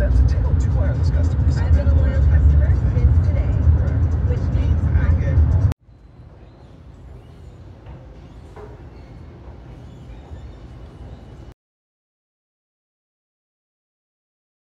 cents and take two wireless customers.